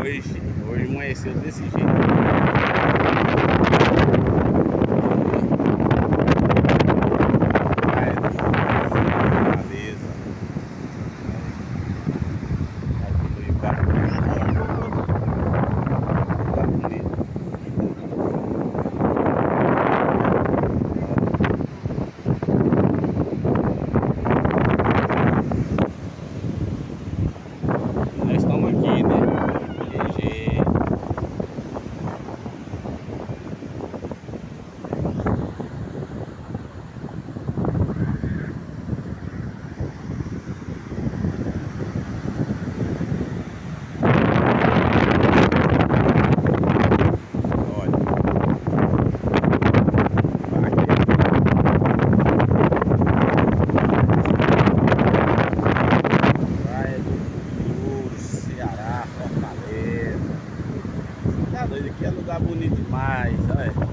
hoje. Hoje amanheceu desse jeito. Beleza. Aqui no Ipapo. Tá doido aqui é lugar bonito demais, olha.